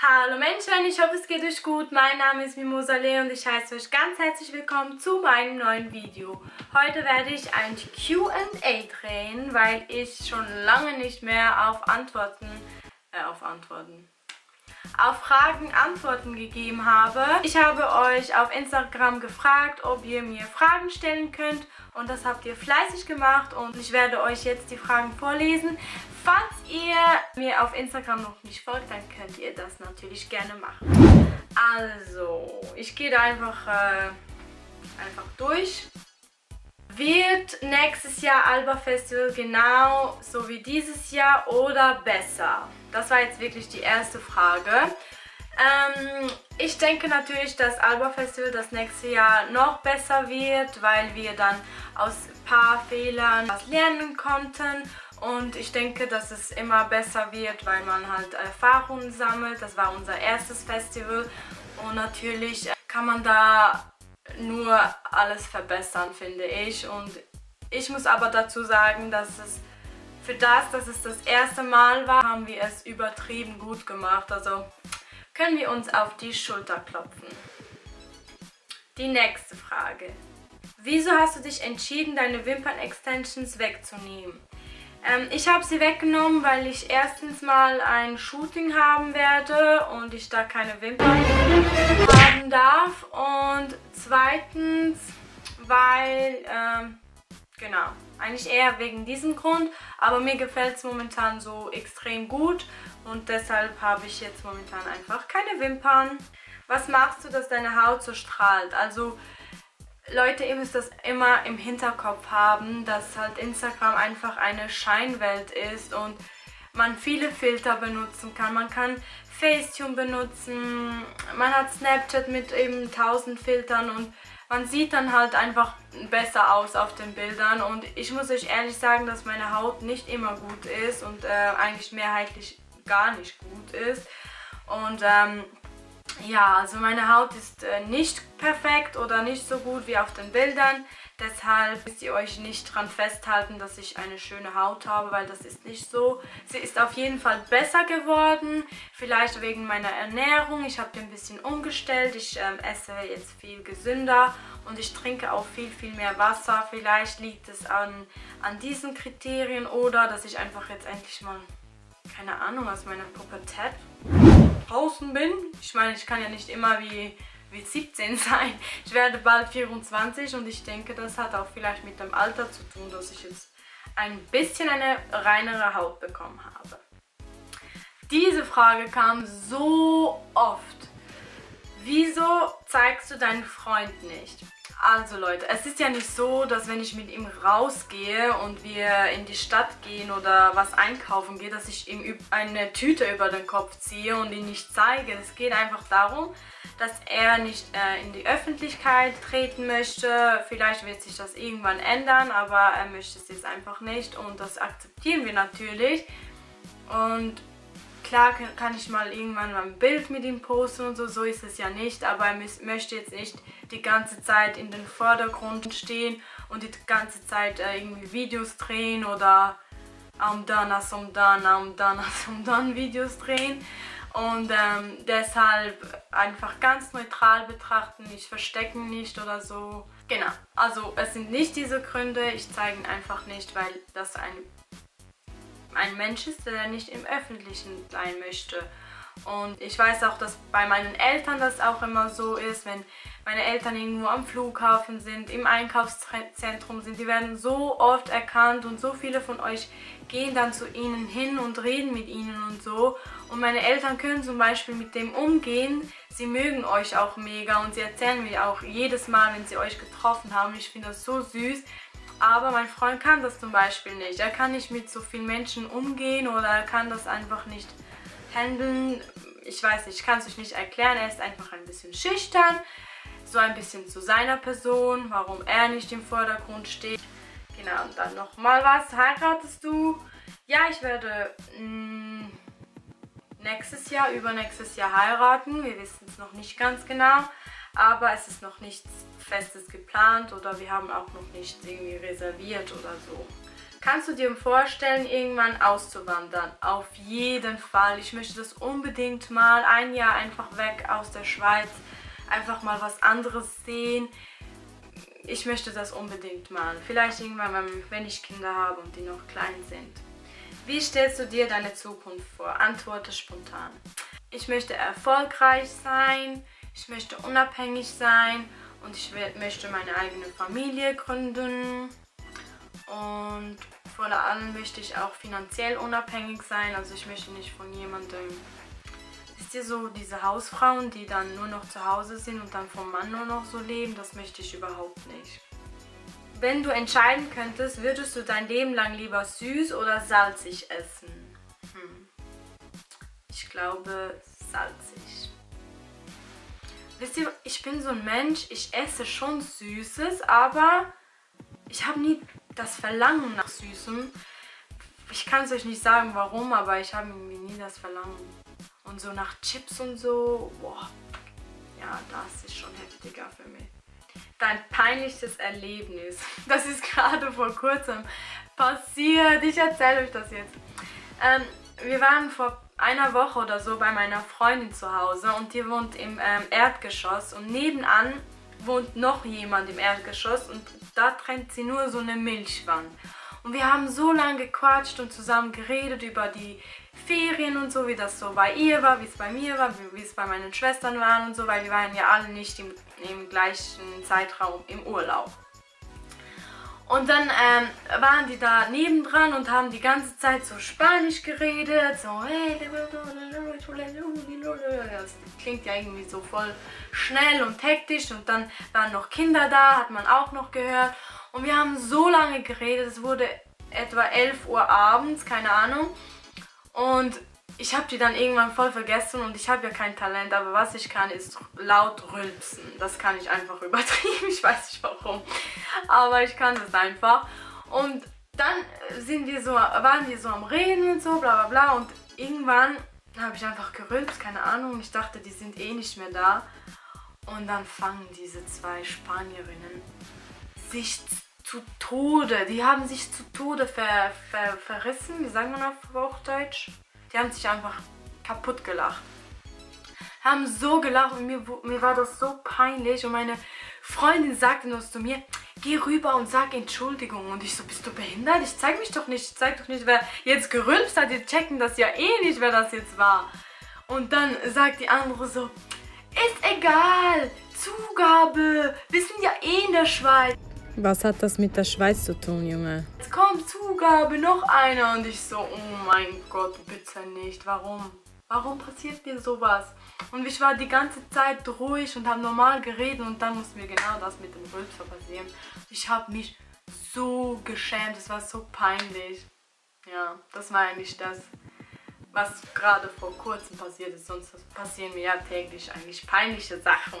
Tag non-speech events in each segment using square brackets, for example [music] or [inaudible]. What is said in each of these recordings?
Hallo Menschen, ich hoffe es geht euch gut. Mein Name ist Mimosa Lee und ich heiße euch ganz herzlich willkommen zu meinem neuen Video. Heute werde ich ein Q&A drehen, weil ich schon lange nicht mehr auf Antworten, äh, auf Antworten, auf Fragen Antworten gegeben habe. Ich habe euch auf Instagram gefragt, ob ihr mir Fragen stellen könnt und das habt ihr fleißig gemacht und ich werde euch jetzt die Fragen vorlesen. Falls ihr mir auf Instagram noch nicht folgt, dann könnt ihr das natürlich gerne machen. Also, ich gehe da einfach, äh, einfach durch. Wird nächstes Jahr Alba Festival genau so wie dieses Jahr oder besser? Das war jetzt wirklich die erste Frage. Ähm, ich denke natürlich, dass Alba Festival das nächste Jahr noch besser wird, weil wir dann aus ein paar Fehlern was lernen konnten und ich denke, dass es immer besser wird, weil man halt Erfahrungen sammelt. Das war unser erstes Festival und natürlich kann man da nur alles verbessern, finde ich. Und ich muss aber dazu sagen, dass es für das, dass es das erste Mal war, haben wir es übertrieben gut gemacht. Also können wir uns auf die Schulter klopfen. Die nächste Frage. Wieso hast du dich entschieden, deine Wimpern-Extensions wegzunehmen? Ähm, ich habe sie weggenommen, weil ich erstens mal ein Shooting haben werde und ich da keine Wimpern haben darf. Und zweitens, weil, ähm, genau, eigentlich eher wegen diesem Grund. Aber mir gefällt es momentan so extrem gut und deshalb habe ich jetzt momentan einfach keine Wimpern. Was machst du, dass deine Haut so strahlt? Also Leute, ihr müsst das immer im Hinterkopf haben, dass halt Instagram einfach eine Scheinwelt ist und man viele Filter benutzen kann. Man kann Facetune benutzen, man hat Snapchat mit eben 1000 Filtern und man sieht dann halt einfach besser aus auf den Bildern und ich muss euch ehrlich sagen, dass meine Haut nicht immer gut ist und äh, eigentlich mehrheitlich gar nicht gut ist und ähm, ja, also meine Haut ist äh, nicht perfekt oder nicht so gut wie auf den Bildern. Deshalb müsst ihr euch nicht dran festhalten, dass ich eine schöne Haut habe, weil das ist nicht so. Sie ist auf jeden Fall besser geworden, vielleicht wegen meiner Ernährung. Ich habe ein bisschen umgestellt. Ich ähm, esse jetzt viel gesünder und ich trinke auch viel, viel mehr Wasser. Vielleicht liegt es an, an diesen Kriterien oder dass ich einfach jetzt endlich mal, keine Ahnung, aus meiner Pubertät draußen bin. Ich meine, ich kann ja nicht immer wie, wie 17 [laughs] sein. Ich werde bald 24 und ich denke, das hat auch vielleicht mit dem Alter zu tun, dass ich jetzt ein bisschen eine reinere Haut bekommen habe. Diese Frage kam so oft. Wieso zeigst du deinen Freund nicht? Also Leute, es ist ja nicht so, dass wenn ich mit ihm rausgehe und wir in die Stadt gehen oder was einkaufen gehe, dass ich ihm eine Tüte über den Kopf ziehe und ihn nicht zeige. Es geht einfach darum, dass er nicht äh, in die Öffentlichkeit treten möchte. Vielleicht wird sich das irgendwann ändern, aber er möchte es jetzt einfach nicht und das akzeptieren wir natürlich. Und Klar kann ich mal irgendwann mal ein Bild mit ihm posten und so, so ist es ja nicht, aber er möchte jetzt nicht die ganze Zeit in den Vordergrund stehen und die ganze Zeit äh, irgendwie Videos drehen oder am dann, am dann, am dann, am dann Videos drehen. Und ähm, deshalb einfach ganz neutral betrachten, nicht verstecken nicht oder so. Genau, also es sind nicht diese Gründe, ich zeige ihn einfach nicht, weil das ein ein Mensch ist, der nicht im Öffentlichen sein möchte. Und ich weiß auch, dass bei meinen Eltern das auch immer so ist, wenn meine Eltern irgendwo am Flughafen sind, im Einkaufszentrum sind, die werden so oft erkannt und so viele von euch gehen dann zu ihnen hin und reden mit ihnen und so. Und meine Eltern können zum Beispiel mit dem umgehen, sie mögen euch auch mega und sie erzählen mir auch jedes Mal, wenn sie euch getroffen haben. Ich finde das so süß, aber mein Freund kann das zum Beispiel nicht. Er kann nicht mit so vielen Menschen umgehen oder er kann das einfach nicht handeln. Ich weiß nicht, ich kann es euch nicht erklären. Er ist einfach ein bisschen schüchtern. So ein bisschen zu seiner Person, warum er nicht im Vordergrund steht. Genau, und dann nochmal was. Heiratest du? Ja, ich werde mh, mm, nächstes Jahr, übernächstes Jahr heiraten. Wir wissen es noch nicht ganz genau aber es ist noch nichts Festes geplant oder wir haben auch noch nichts irgendwie reserviert oder so. Kannst du dir vorstellen, irgendwann auszuwandern? Auf jeden Fall. Ich möchte das unbedingt mal ein Jahr einfach weg aus der Schweiz. Einfach mal was anderes sehen. Ich möchte das unbedingt mal. Vielleicht irgendwann, wenn ich Kinder habe und die noch klein sind. Wie stellst du dir deine Zukunft vor? Antworte spontan. Ich möchte erfolgreich sein. Ich möchte unabhängig sein. Und ich möchte meine eigene Familie gründen. Und vor allem möchte ich auch finanziell unabhängig sein. Also ich möchte nicht von jemandem... Wisst ihr so, diese Hausfrauen, die dann nur noch zu Hause sind und dann vom Mann nur noch so leben, das möchte ich überhaupt nicht. Wenn du entscheiden könntest, würdest du dein Leben lang lieber süß oder salzig essen? Hm. Ich glaube salzig. Wisst ihr, ich bin so ein Mensch, ich esse schon Süßes, aber ich habe nie das Verlangen nach Süßem. Ich kann es euch nicht sagen, warum, aber ich habe irgendwie nie das Verlangen. Und so nach Chips und so, boah, ja, das ist schon heftiger für mich. Dein peinlichstes Erlebnis, [laughs] das ist gerade vor kurzem passiert. Ich erzähle euch das jetzt. Ähm, wir waren vor einer Woche oder so bei meiner Freundin zu Hause und die wohnt im ähm, Erdgeschoss und nebenan wohnt noch jemand im Erdgeschoss und da trennt sie nur so eine Milchwand. Und wir haben so lange gequatscht und zusammen geredet über die Ferien und so, wie das so bei ihr war, wie es bei mir war, wie, es bei meinen Schwestern war und so, weil wir waren ja alle nicht im, im gleichen Zeitraum im Urlaub. Und dann ähm, waren die da nebendran und haben die ganze Zeit so Spanisch geredet. So, das klingt ja irgendwie so voll schnell und hektisch. Und dann waren noch Kinder da, hat man auch noch gehört. Und wir haben so lange geredet, es wurde etwa 11 Uhr abends, keine Ahnung. Und ich habe die dann irgendwann voll vergessen und ich habe ja kein Talent, aber was ich kann, ist laut rülpsen. Das kann ich einfach [laughs] übertrieben, ich weiß nicht warum, aber ich kann das einfach. Und dann sind wir so, waren wir so am Reden und so, bla bla bla und irgendwann habe ich einfach gerülpst, keine Ahnung, ich dachte, die sind eh nicht mehr da. Und dann fangen diese zwei Spanierinnen sich zu Tode, die haben sich zu Tode ver, ver, verrissen, wie sagen wir auf Hochdeutsch? Die haben sich einfach kaputt gelacht. Haben so gelacht und mir, mir war das so peinlich und meine Freundin sagte noch zu mir, geh rüber und sag Entschuldigung. Und ich so, bist du behindert? Ich zeig mich doch nicht, ich zeig doch nicht, wer jetzt gerülpst hat. Die checken das ja eh nicht, wer das jetzt war. Und dann sagt die andere so, ist egal, Zugabe, wir sind ja eh in der Schweiz. Was hat das mit der Schweiz zu tun, Junge? Jetzt kommt Zugabe, noch einer. Und ich so, oh mein Gott, bitte nicht. Warum? Warum passiert mir sowas? Und ich war die ganze Zeit ruhig und habe normal geredet und dann musste mir genau das mit dem Rülpser passieren. Ich habe mich so geschämt, es war so peinlich. Ja, das war eigentlich das, was gerade vor kurzem passiert ist. Sonst passieren mir ja täglich eigentlich peinliche Sachen.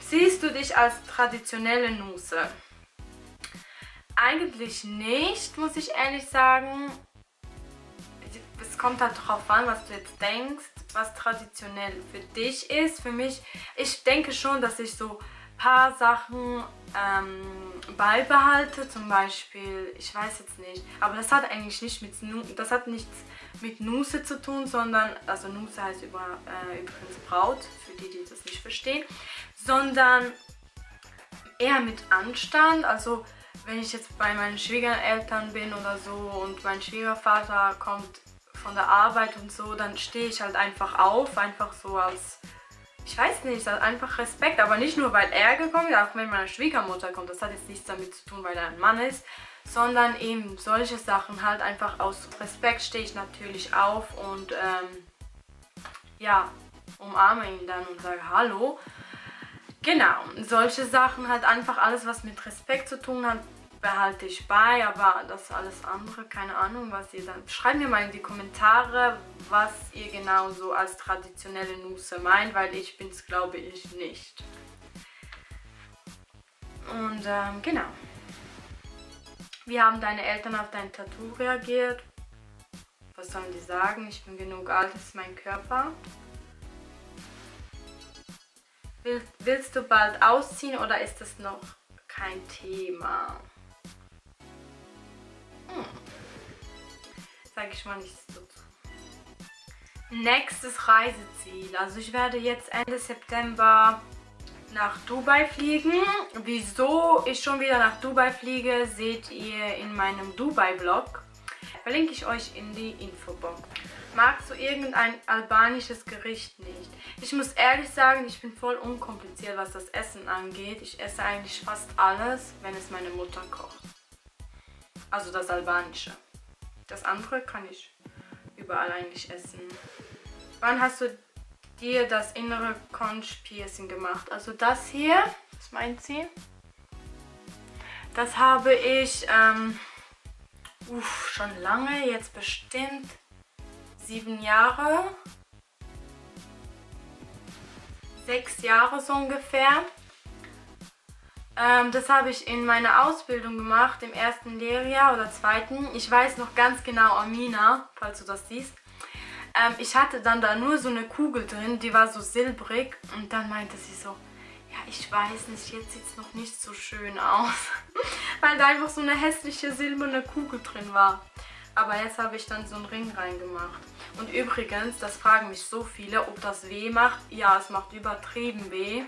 Siehst du dich als traditionelle Nuse? Eigentlich nicht, muss ich ehrlich sagen. Es kommt halt darauf an, was du jetzt denkst, was traditionell für dich ist. Für mich, ich denke schon, dass ich so paar Sachen ähm, beibehalte. Zum Beispiel, ich weiß jetzt nicht, aber das hat eigentlich nicht mit, das hat nichts mit Nuse zu tun, sondern, also Nuse heißt über, äh, übrigens Braut, für die, die das nicht verstehen, sondern eher mit Anstand, also wenn ich jetzt bei meinen Schwiegereltern bin oder so und mein Schwiegervater kommt von der Arbeit und so, dann stehe ich halt einfach auf, einfach so als, ich weiß nicht, einfach Respekt, aber nicht nur, weil er gekommen ist, auch wenn meine Schwiegermutter kommt, das hat jetzt nichts damit zu tun, weil er ein Mann ist, sondern eben solche Sachen halt einfach aus Respekt stehe ich natürlich auf und ähm, ja, umarme ihn dann und sage Hallo. Genau, solche Sachen halt einfach alles, was mit Respekt zu tun hat, behalte ich bei, aber das alles andere, keine Ahnung, was ihr dann... Schreibt mir mal in die Kommentare, was ihr genau so als traditionelle Nusse meint, weil ich bin es, glaube ich, nicht. Und ähm, genau. Wie haben deine Eltern auf dein Tattoo reagiert? Was sollen die sagen? Ich bin genug alt, das ist mein Körper. Willst du bald ausziehen oder ist das noch kein Thema. Sag ich mal nichts dazu. Nächstes Reiseziel. Also ich werde jetzt Ende September nach Dubai fliegen. Wieso ich schon wieder nach Dubai fliege, seht ihr in meinem Dubai-Vlog. Verlinke ich euch in die Infobox. Magst du irgendein albanisches Gericht nicht? Ich muss ehrlich sagen, ich bin voll unkompliziert, was das Essen angeht. Ich esse eigentlich fast alles, wenn es meine Mutter kocht. Also das albanische. Das andere kann ich überall eigentlich essen. Wann hast du dir das innere Conch Piercing gemacht? Also das hier, was meint sie? Das habe ich ähm, uff, schon lange, jetzt bestimmt sieben Jahre. Sechs Jahre so ungefähr. Ähm, das habe ich in meiner Ausbildung gemacht, im ersten Lehrjahr oder zweiten. Ich weiß noch ganz genau, Amina, falls du das siehst. Ähm, ich hatte dann da nur so eine Kugel drin, die war so silbrig. Und dann meinte sie so, ja, ich weiß nicht, jetzt sieht es noch nicht so schön aus. [laughs] Weil da einfach so eine hässliche silberne Kugel drin war. Aber jetzt habe ich dann so einen Ring reingemacht. Und übrigens, das fragen mich so viele, ob das weh macht. Ja, es macht übertrieben weh.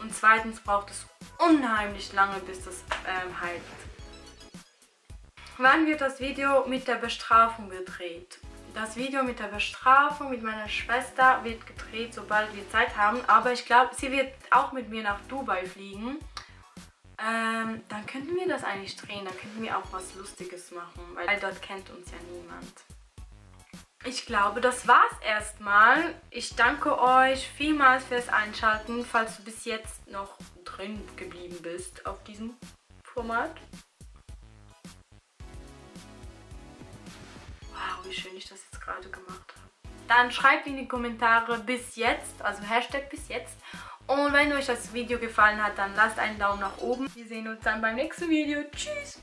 Und zweitens braucht es unheimlich lange, bis das ähm, heilt. Wann wird das Video mit der Bestrafung gedreht? Das Video mit der Bestrafung mit meiner Schwester wird gedreht, sobald wir Zeit haben. Aber ich glaube, sie wird auch mit mir nach Dubai fliegen. Ähm, dann könnten wir das eigentlich drehen. Dann könnten wir auch was Lustiges machen, weil dort kennt uns ja niemand. Ich glaube, das war's erstmal. Ich danke euch vielmals fürs Einschalten, falls du bis jetzt noch drin geblieben bist auf diesem Format. Wow, wie schön ich das jetzt gerade gemacht habe. Dann schreibt in die Kommentare bis jetzt, also Hashtag bis jetzt. Und wenn euch das Video gefallen hat, dann lasst einen Daumen nach oben. Wir sehen uns dann beim nächsten Video. Tschüss!